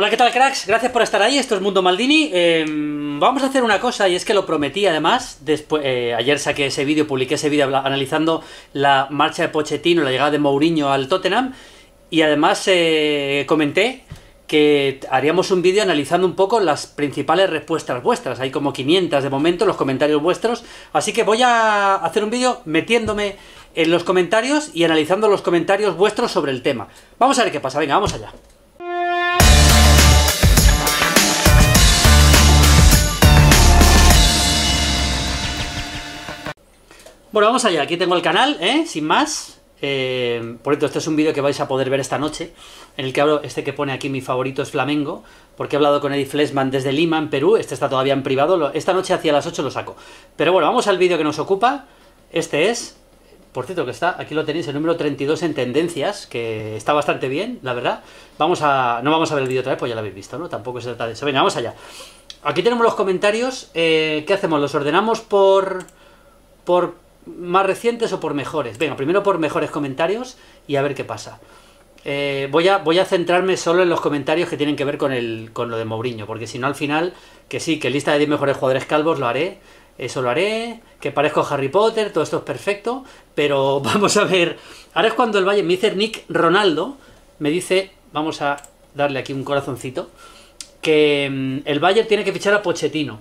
Hola, ¿qué tal cracks? Gracias por estar ahí, esto es Mundo Maldini. Eh, vamos a hacer una cosa y es que lo prometí además, después, eh, ayer saqué ese vídeo, publiqué ese vídeo analizando la marcha de Pochettino, la llegada de Mourinho al Tottenham y además eh, comenté que haríamos un vídeo analizando un poco las principales respuestas vuestras. Hay como 500 de momento los comentarios vuestros, así que voy a hacer un vídeo metiéndome en los comentarios y analizando los comentarios vuestros sobre el tema. Vamos a ver qué pasa, venga, vamos allá. Bueno, vamos allá, aquí tengo el canal, ¿eh? sin más. Eh, por cierto, este es un vídeo que vais a poder ver esta noche, en el que hablo, este que pone aquí mi favorito es Flamengo, porque he hablado con Eddie Flesman desde Lima, en Perú, este está todavía en privado, esta noche hacia las 8 lo saco. Pero bueno, vamos al vídeo que nos ocupa, este es, por cierto que está, aquí lo tenéis, el número 32 en tendencias, que está bastante bien, la verdad. Vamos a, no vamos a ver el vídeo otra vez, pues ya lo habéis visto, ¿no? Tampoco se trata de eso. Venga, vamos allá. Aquí tenemos los comentarios, eh, ¿qué hacemos? ¿Los ordenamos por... por más recientes o por mejores. Venga, primero por mejores comentarios y a ver qué pasa. Eh, voy, a, voy a centrarme solo en los comentarios que tienen que ver con, el, con lo de Mourinho, porque si no al final, que sí, que lista de 10 mejores jugadores calvos lo haré, eso lo haré, que parezco Harry Potter, todo esto es perfecto, pero vamos a ver, ahora es cuando el Valle me dice Nick Ronaldo, me dice, vamos a darle aquí un corazoncito, que mm, el Bayern tiene que fichar a Pochettino.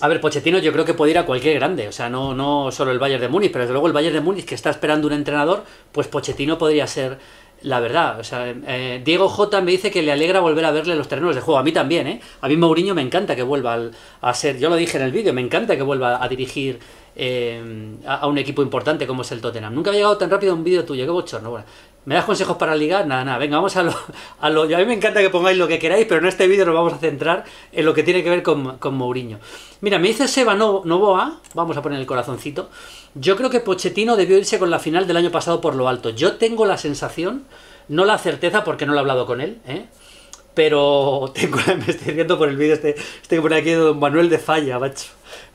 A ver, Pochettino yo creo que puede ir a cualquier grande, o sea, no, no solo el Bayern de Múnich, pero desde luego el Bayern de Múnich que está esperando un entrenador, pues Pochettino podría ser la verdad. O sea, eh, Diego J me dice que le alegra volver a verle los terrenos de juego. A mí también, ¿eh? A mí Mourinho me encanta que vuelva a ser, yo lo dije en el vídeo, me encanta que vuelva a dirigir eh, a, un equipo importante como es el Tottenham. Nunca había llegado tan rápido un vídeo tuyo, qué bochorno. Bueno, ¿Me das consejos para ligar? Nada, nada. Venga, vamos a lo, a lo... A mí me encanta que pongáis lo que queráis, pero en este vídeo nos vamos a centrar en lo que tiene que ver con, con Mourinho. Mira, me dice Seba Novoa, vamos a poner el corazoncito, yo creo que Pochettino debió irse con la final del año pasado por lo alto. Yo tengo la sensación, no la certeza porque no lo he hablado con él, ¿eh? pero tengo, me estoy riendo por el vídeo este, este que pone aquí de Don Manuel de Falla, macho.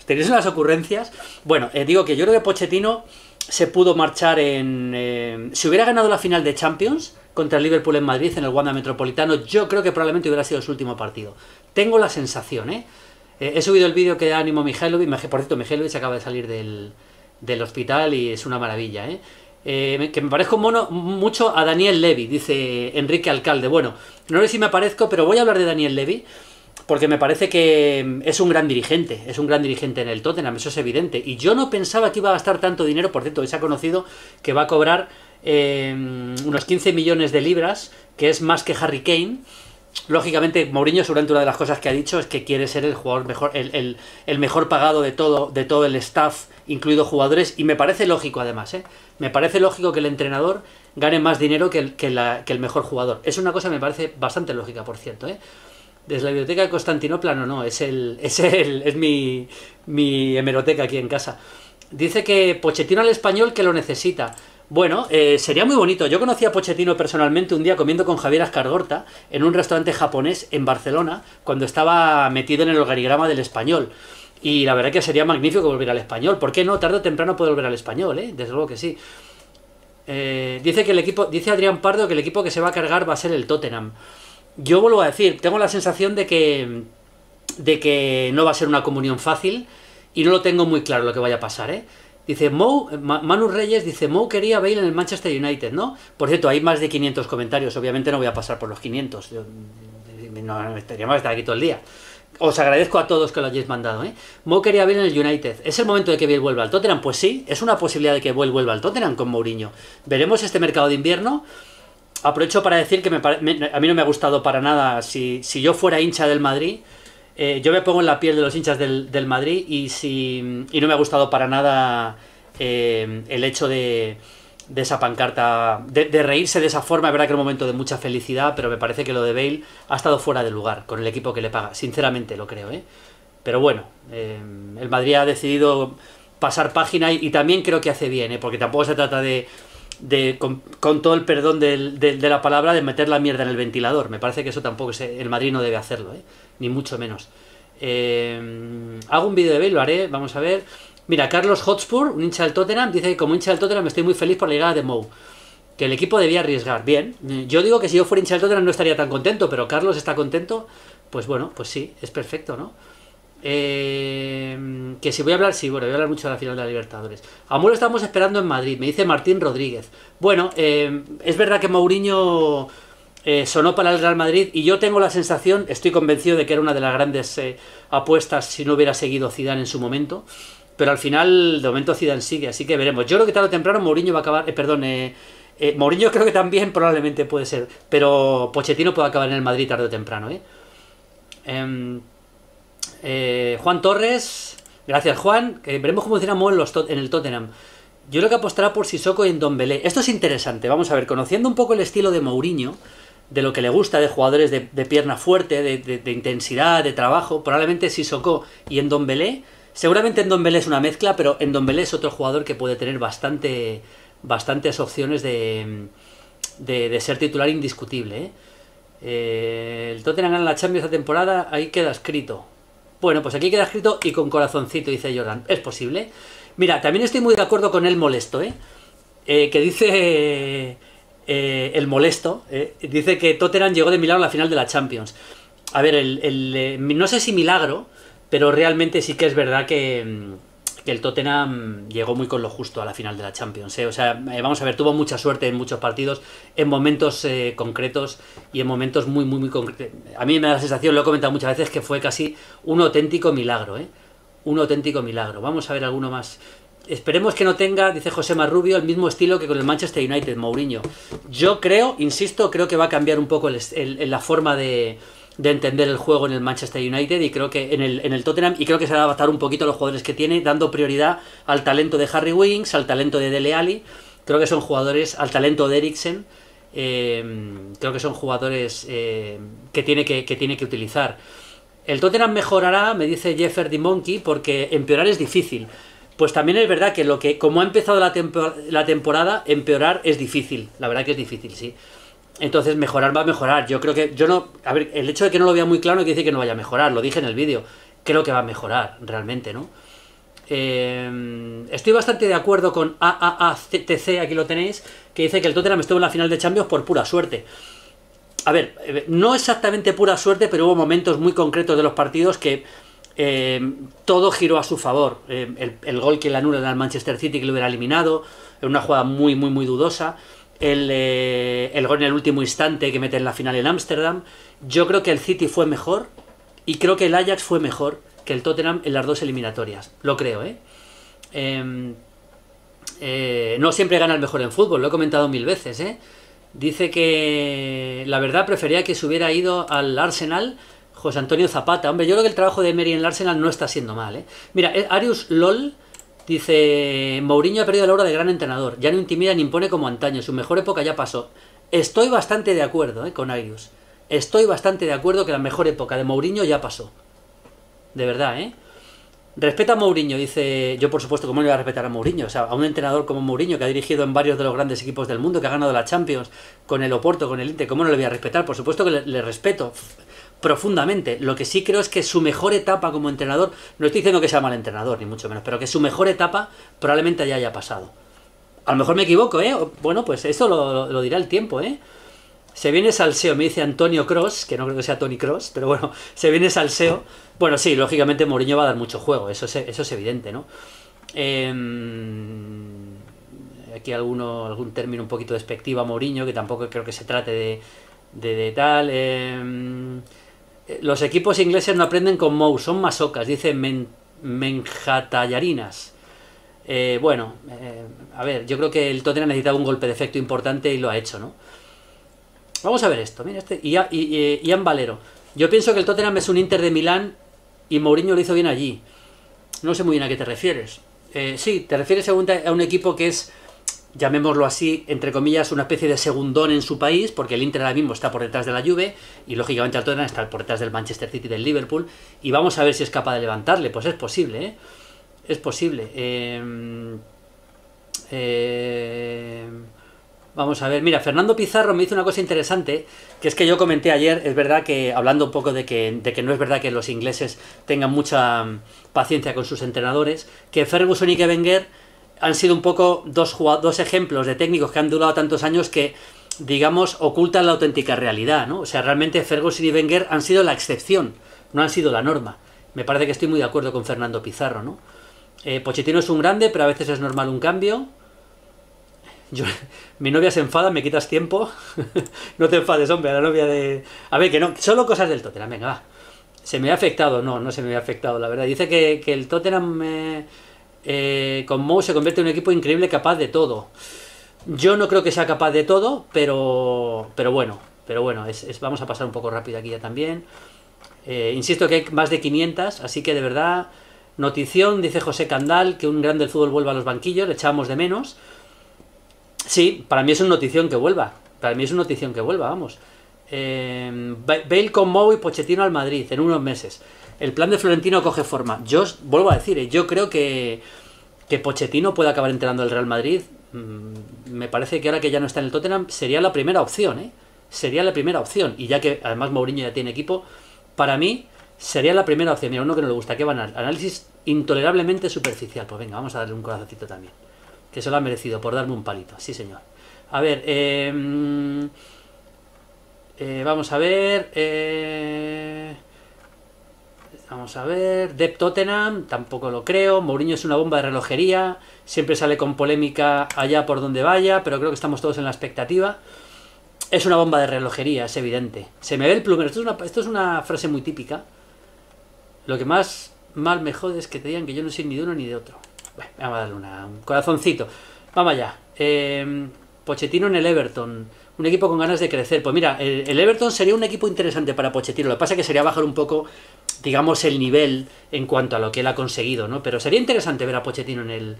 ¿Tenéis unas ocurrencias? Bueno, eh, digo que yo creo que Pochettino se pudo marchar en... Eh, si hubiera ganado la final de Champions contra el Liverpool en Madrid, en el Wanda Metropolitano, yo creo que probablemente hubiera sido su último partido. Tengo la sensación, ¿eh? eh he subido el vídeo que ánimo Mihailovic, por cierto, Mihailovic acaba de salir del, del hospital y es una maravilla, ¿eh? Eh, que me parezco mono, mucho a Daniel Levy, dice Enrique Alcalde. Bueno, no sé si me parezco, pero voy a hablar de Daniel Levy porque me parece que mm, es un gran dirigente, es un gran dirigente en el Tottenham, eso es evidente. Y yo no pensaba que iba a gastar tanto dinero, por cierto, se ha conocido que va a cobrar eh, unos 15 millones de libras, que es más que Harry Kane. Lógicamente, Mourinho seguramente una de las cosas que ha dicho es que quiere ser el jugador mejor, el, mejor pagado de todo, de todo el staff, incluido jugadores, y me parece lógico además, ¿eh? me parece lógico que el entrenador gane más dinero que el, que, que el mejor jugador. Es una cosa que me parece bastante lógica, por cierto. ¿eh? Desde la biblioteca de Constantinopla, no, no, es el, es el, es mi, mi hemeroteca aquí en casa. Dice que Pochettino al español que lo necesita. Bueno, eh, sería muy bonito. Yo conocí a Pochettino personalmente un día comiendo con Javier Ascargorta en un restaurante japonés en Barcelona, cuando estaba metido en el organigrama del español. Y la verdad que sería magnífico volver al español. ¿Por qué no? Tarde o temprano puede volver al español, ¿eh? Desde luego que sí. Eh, dice que el equipo, dice Adrián Pardo que el equipo que se va a cargar va a ser el Tottenham yo vuelvo a decir, tengo la sensación de que, de que no va a ser una comunión fácil y no lo tengo muy claro lo que vaya a pasar, ¿eh? Dice Mo, Manu Reyes dice, Mo quería Bale en el Manchester United, ¿no? Por cierto, hay más de 500 comentarios, obviamente no voy a pasar por los 500, no, estaríamos estar aquí todo el día. Os agradezco a todos que lo hayáis mandado, ¿eh? Mo quería Bale en el United. ¿Es el momento de que Bale vuelva al Tottenham? Pues sí, es una posibilidad de que vuelva al Tottenham con Mourinho. Veremos este mercado de invierno aprovecho para decir que a mí no me ha gustado para nada, si, yo fuera hincha del Madrid, eh, yo me pongo en la piel de los hinchas del, Madrid y, si, y no me ha gustado para nada eh, el hecho de, de esa pancarta, de, reírse de esa forma, es verdad que era un momento de mucha felicidad, pero me parece que lo de Bale ha estado fuera de lugar con el equipo que le paga, sinceramente lo creo, ¿eh? Pero bueno, eh, el Madrid ha decidido pasar página y, y, también creo que hace bien, ¿eh? porque tampoco se trata de de, con, todo el perdón de, la palabra, de meter la mierda en el ventilador. Me parece que eso tampoco el Madrid no debe hacerlo, ¿eh? ni mucho menos. Eh, hago un vídeo de Bale, lo haré, vamos a ver. Mira, Carlos Hotspur, un hincha del Tottenham, dice que como hincha del Tottenham estoy muy feliz por la llegada de Mou. que el equipo debía arriesgar. Bien, yo digo que si yo fuera hincha del Tottenham no estaría tan contento, pero Carlos está contento, pues bueno, pues sí, es perfecto, ¿no? Eh, que si voy a hablar, sí, bueno, voy a hablar mucho de la final de la Libertadores. Aún lo estamos esperando en Madrid, me dice Martín Rodríguez. Bueno, eh, es verdad que Mourinho eh, sonó para el Real Madrid y yo tengo la sensación, estoy convencido de que era una de las grandes apuestas si no hubiera seguido Zidane en su momento. Pero al final, de momento Zidane sigue, así que veremos. Yo creo que tarde o temprano Mourinho va a acabar, perdón, Mourinho creo que también probablemente puede ser, pero Pochettino puede acabar en el Madrid tarde o temprano, ¿eh? Eh, Juan Torres, gracias Juan, veremos cómo funciona en, los en el Tottenham. Yo creo que apostará por Sissoko y en Dombele. Esto es interesante, vamos a ver, conociendo un poco el estilo de Mourinho, de lo que le gusta, de jugadores de, pierna fuerte, de, intensidad, de trabajo, probablemente Sissoko y en Dombele. Seguramente en Dombele es una mezcla, pero en Dombele es otro jugador que puede tener bastante, bastantes opciones de, de, ser titular indiscutible. ¿eh? Eh, el Tottenham gana la Champions esta temporada, ahí queda escrito. Bueno, pues aquí queda escrito y con corazoncito, dice Jordan. ¿Es posible? Mira, también estoy muy de acuerdo con el molesto, ¿eh? eh que dice eh, el molesto, ¿eh? dice que Tottenham llegó de milagro a la final de la Champions. A ver, el, no sé si milagro, pero realmente sí que es verdad que, mm, que el Tottenham llegó muy con lo justo a la final de la Champions. ¿eh? O sea, eh, vamos a ver, tuvo mucha suerte en muchos partidos, en momentos eh, concretos y en momentos muy, muy, muy concretos. A mí me da la sensación, lo he comentado muchas veces, que fue casi un auténtico milagro. ¿eh? Un auténtico milagro. Vamos a ver alguno más. Esperemos que no tenga, dice José Marrubio, el mismo estilo que con el Manchester United, Mourinho. Yo creo, insisto, creo que va a cambiar un poco la forma de de entender el juego en el Manchester United y creo que en el, en el Tottenham y creo que se va a adaptar un poquito los jugadores que tiene, dando prioridad al talento de Harry Wings, al talento de Dele Alli, creo que son jugadores, al talento de Eriksen, eh, creo que son jugadores eh, que, tiene que, tiene que utilizar. El Tottenham mejorará, me dice Jeffery Monkey, porque empeorar es difícil. Pues también es verdad que lo que, como ha empezado la, la temporada, empeorar es difícil. La verdad que es difícil, sí. Entonces mejorar va a mejorar. Yo creo que, yo no, a ver, el hecho de que no lo vea muy claro no quiere decir que no vaya a mejorar, lo dije en el vídeo. Creo que va a mejorar, realmente, ¿no? Eh, estoy bastante de acuerdo con AAATC, aquí lo tenéis, que dice que el Tottenham estuvo en la final de Champions por pura suerte. A ver, eh, no exactamente pura suerte, pero hubo momentos muy concretos de los partidos que eh, todo giró a su favor. el, el, gol que le anulan al Manchester City, que lo hubiera eliminado, en una jugada muy, muy, muy dudosa el, eh, el gol en el último instante que mete en la final en Ámsterdam. Yo creo que el City fue mejor y creo que el Ajax fue mejor que el Tottenham en las dos eliminatorias. Lo creo, ¿eh? Em, eh, no siempre gana el mejor en fútbol, lo he comentado mil veces, ¿eh? Dice que la verdad prefería que se hubiera ido al Arsenal José Antonio Zapata. Hombre, yo creo que el trabajo de Emery en el Arsenal no está siendo mal, ¿eh? Mira, Arius LOL Dice, Mourinho ha perdido la hora de gran entrenador, ya no intimida ni impone como antaño, su mejor época ya pasó. Estoy bastante de acuerdo eh, con Arius. Estoy bastante de acuerdo que la mejor época de Mourinho ya pasó. De verdad, ¿eh? Respeta a Mourinho, dice, yo por supuesto, ¿cómo le voy a respetar a Mourinho? O sea, a un entrenador como Mourinho, que ha dirigido en varios de los grandes equipos del mundo, que ha ganado la Champions, con el Oporto, con el Inter, ¿cómo no le voy a respetar? Por supuesto que le respeto profundamente. Lo que sí creo es que su mejor etapa como entrenador, no estoy diciendo que sea mal entrenador, ni mucho menos, pero que su mejor etapa probablemente ya haya pasado. A lo mejor me equivoco, ¿eh? Bueno, pues eso lo, dirá el tiempo, ¿eh? Se viene salseo, me dice Antonio Cross, que no creo que sea Tony Cross, pero bueno, se viene salseo. Bueno, sí, lógicamente Mourinho va a dar mucho juego, eso es, eso es evidente, ¿no? Em, aquí alguno, algún término un poquito despectivo a Mourinho, que tampoco creo que se trate de, de, tal. Eh, los equipos ingleses no aprenden con Mou, son masocas, dice Men, Menjatayarinas. Eh, bueno, eh, a ver, yo creo que el Tottenham necesitaba un golpe de efecto importante y lo ha hecho, ¿no? Vamos a ver esto, mira este, Ian Valero. Yo pienso que el Tottenham es un Inter de Milán y Mourinho lo hizo bien allí. No sé muy bien a qué te refieres. Eh, sí, te refieres a un equipo que es llamémoslo así, entre comillas, una especie de segundón en su país, porque el Inter ahora mismo está por detrás de la Juve y lógicamente el Tottenham está por detrás del Manchester City del Liverpool y vamos a ver si es capaz de levantarle, pues es posible, ¿eh? Es posible. Em, em, vamos a ver, mira, Fernando Pizarro me hizo una cosa interesante, que es que yo comenté ayer, es verdad que, hablando un poco de que, de que no es verdad que los ingleses tengan mucha paciencia con sus entrenadores, que Ferguson y que Wenger han sido un poco dos, dos ejemplos de técnicos que han durado tantos años que, digamos, ocultan la auténtica realidad, ¿no? O sea, realmente Ferguson y Wenger han sido la excepción, no han sido la norma. Me parece que estoy muy de acuerdo con Fernando Pizarro, ¿no? Eh, Pochettino es un grande, pero a veces es normal un cambio. Yo, mi novia se enfada, me quitas tiempo. no te enfades, hombre, la novia de... A ver, que no, solo cosas del Tottenham, venga, va. ¿Se me ha afectado? No, no se me ha afectado, la verdad. Dice que, el Tottenham eh, eh, con Mou se convierte en un equipo increíble capaz de todo. Yo no creo que sea capaz de todo, pero, pero bueno, pero bueno, es, vamos a pasar un poco rápido aquí ya también. Eh, insisto que hay más de 500, así que de verdad, notición, dice José Candal, que un grande del fútbol vuelva a los banquillos, le echábamos de menos. Sí, para mí es una notición que vuelva, para mí es una notición que vuelva, vamos. Eh, Bale con Mou y Pochettino al Madrid en unos meses. El plan de Florentino coge forma. Yo vuelvo a decir, eh, yo creo que, que Pochettino puede acabar entrenando el Real Madrid. Mm, me parece que ahora que ya no está en el Tottenham sería la primera opción, ¿eh? Sería la primera opción. Y ya que además Mourinho ya tiene equipo, para mí sería la primera opción. Mira, uno que no le gusta, ¿qué van a Análisis intolerablemente superficial. Pues venga, vamos a darle un corazoncito también. Que se lo ha merecido por darme un palito. Sí, señor. A ver, eh, eh, vamos a ver. Eh, vamos a ver. Dep Tottenham, tampoco lo creo. Mourinho es una bomba de relojería. Siempre sale con polémica allá por donde vaya, pero creo que estamos todos en la expectativa. Es una bomba de relojería, es evidente. Se me ve el plumero. Esto es una, una frase muy típica. Lo que más mal me jode es que te digan que yo no soy ni de uno ni de otro. Bueno, vamos a darle un corazoncito. Vamos allá. Eh, Pochettino en el Everton un equipo con ganas de crecer. Pues mira, el, Everton sería un equipo interesante para Pochettino. Lo que pasa es que sería bajar un poco, digamos, el nivel en cuanto a lo que él ha conseguido, ¿no? Pero sería interesante ver a Pochettino en el,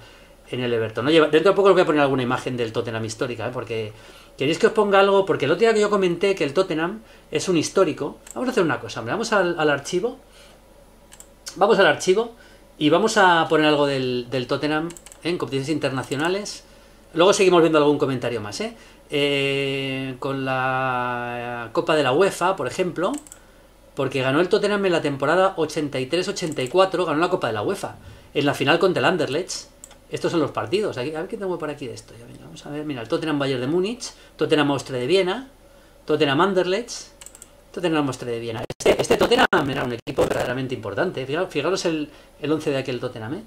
en el Everton. Oye, dentro de poco os voy a poner alguna imagen del Tottenham histórica, ¿eh? porque queréis que os ponga algo, porque el otro día que yo comenté que el Tottenham es un histórico. Vamos a hacer una cosa, hombre. Vamos al, archivo. Vamos al archivo y vamos a poner algo del, del Tottenham en competiciones internacionales. Luego seguimos viendo algún comentario más, ¿eh? Eh, con la Copa de la UEFA, por ejemplo, porque ganó el Tottenham en la temporada 83-84, ganó la Copa de la UEFA, en la final contra el Anderlecht. Estos son los partidos. a ver qué tengo por aquí de esto. vamos a ver, mira, el Tottenham Bayern de Múnich, Tottenham Austria de Viena, Tottenham Anderlecht, Tottenham Austria de Viena. Este, este, Tottenham era un equipo verdaderamente importante. Fijaros, el, el 11 de aquel Tottenham, ¿eh?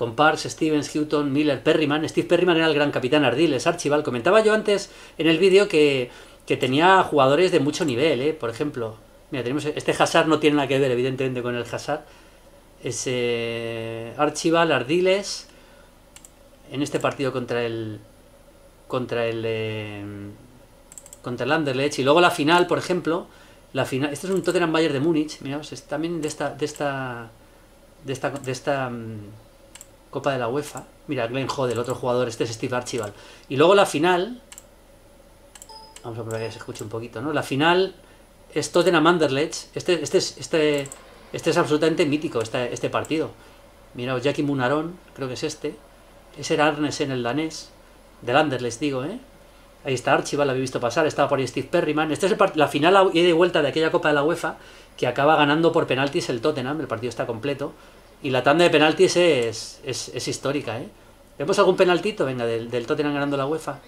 con Parks, Stevens, Houghton, Miller, Perryman. Steve Perryman era el gran capitán Ardiles, Archibald. Comentaba yo antes en el vídeo que, tenía jugadores de mucho nivel, ¿eh? por ejemplo. Mira, tenemos este Hazard no tiene nada que ver, evidentemente, con el Hazard. Ese Archibald, Ardiles. En este partido contra el. Contra el. Eh, contra el Anderlecht. Y luego la final, por ejemplo. La final. Este es un Tottenham Bayern de Múnich. Mira, es también de esta. De esta. De esta. De esta mm, Copa de la UEFA. Mira, Glenn Hodel, otro jugador, este es Steve Archibald. Y luego la final, vamos a probar que se escuche un poquito, ¿no? La final es Tottenham Anderlecht. Este, este, es, este, este es absolutamente mítico, este, este partido. Mira, Jackie Munaron, creo que es este. Ese era en el danés. Del Anderlecht, digo, ¿eh? Ahí está Archibald, lo había visto pasar. Estaba por ahí Steve Perryman. Esta es la final y de vuelta de aquella Copa de la UEFA que acaba ganando por penaltis el Tottenham. El partido está completo. Y la tanda de penaltis es, es, histórica, ¿eh? ¿Vemos algún penaltito? Venga, del, del Tottenham ganando la UEFA.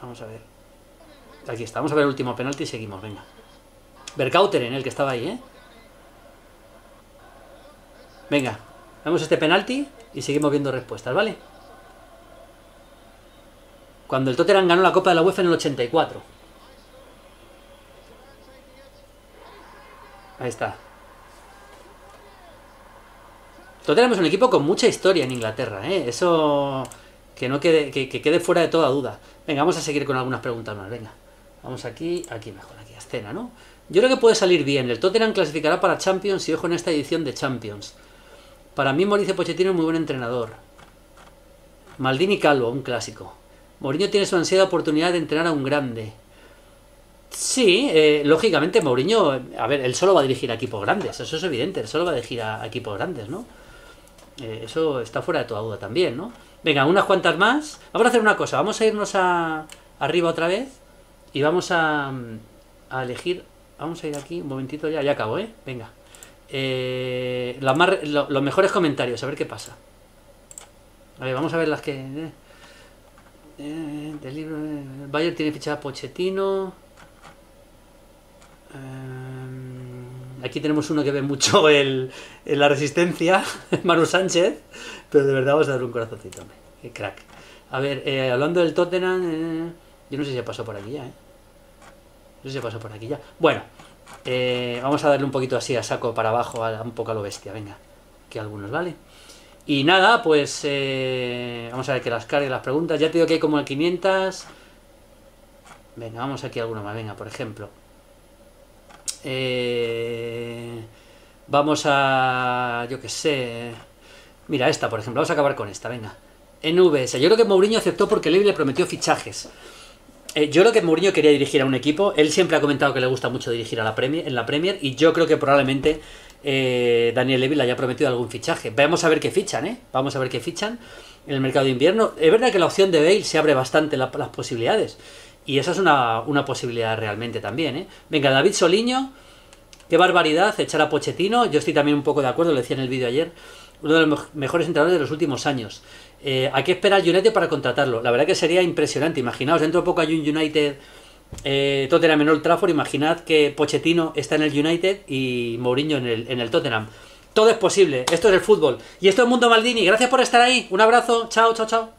Vamos a ver. Aquí está, vamos a ver el último penalti y seguimos, venga. en el que estaba ahí, ¿eh? Venga, vemos este penalti y seguimos viendo respuestas, ¿vale? Cuando el Tottenham ganó la Copa de la UEFA en el 84. Ahí está. Tottenham es un equipo con mucha historia en Inglaterra, ¿eh? Eso que no quede, que, quede fuera de toda duda. Venga, vamos a seguir con algunas preguntas más, venga. Vamos aquí, aquí mejor, aquí escena, ¿no? Yo creo que puede salir bien. El Tottenham clasificará para Champions y ojo en esta edición de Champions. Para mí Mauricio Pochettino es muy buen entrenador. Maldini Calvo, un clásico. Mourinho tiene su ansiada oportunidad de entrenar a un grande. Sí, eh, lógicamente Mourinho, a ver, él solo va a dirigir a equipos grandes, eso es evidente, él solo va a dirigir a equipos grandes, ¿no? Eh, eso está fuera de toda duda también, ¿no? Venga, unas cuantas más. Vamos a hacer una cosa, vamos a irnos a, arriba otra vez y vamos a, a elegir... Vamos a ir aquí un momentito ya, ya acabo, ¿eh? Venga. Eh, los mejores comentarios, a ver qué pasa. A ver, vamos a ver las que... Eh, eh, eh, Bayern tiene fichada Pochettino. Eh, aquí tenemos uno que ve mucho el, en la resistencia, Manu Sánchez. Pero de verdad vamos a darle un corazoncito, hombre. Qué crack. A ver, hablando del Tottenham, yo no sé si ha pasado por aquí ya, ¿eh? No sé si ha pasado por aquí ya. Bueno, eh, vamos a darle un poquito así a saco para abajo, a, un poco a lo bestia, venga. Que algunos, ¿vale? Y nada, pues eh, vamos a ver que las cargue las preguntas. Ya te digo que hay como el 500. Venga, vamos aquí a alguno más. Venga, por ejemplo. Eh, vamos a... Yo qué sé. Mira, esta, por ejemplo. Vamos a acabar con esta, venga. NVS. Yo creo que Mourinho aceptó porque Levy le prometió fichajes. Eh, yo creo que Mourinho quería dirigir a un equipo. Él siempre ha comentado que le gusta mucho dirigir a la Premier, en la Premier. Y yo creo que probablemente eh, Daniel Levy le haya prometido algún fichaje. Vamos a ver qué fichan, ¿eh? Vamos a ver qué fichan en el mercado de invierno. Es verdad que la opción de Bale se abre bastante la- las posibilidades. Y esa es una, una posibilidad realmente también, ¿eh? Venga, David Soliño. Qué barbaridad echar a Pochettino. Yo estoy también un poco de acuerdo, lo decía en el vídeo ayer. Uno de los mej- mejores entrenadores de los últimos años. Eh, ¿A qué espera el United para contratarlo? La verdad que sería impresionante. Imaginaos, dentro de poco hay un United eh, Tottenham en Old Trafford. Imaginad que Pochettino está en el United y Mourinho en el, en el Tottenham. Todo es posible. Esto es el fútbol. Y esto es Mundo Maldini. Gracias por estar ahí. Un abrazo. Chao, chao, chao.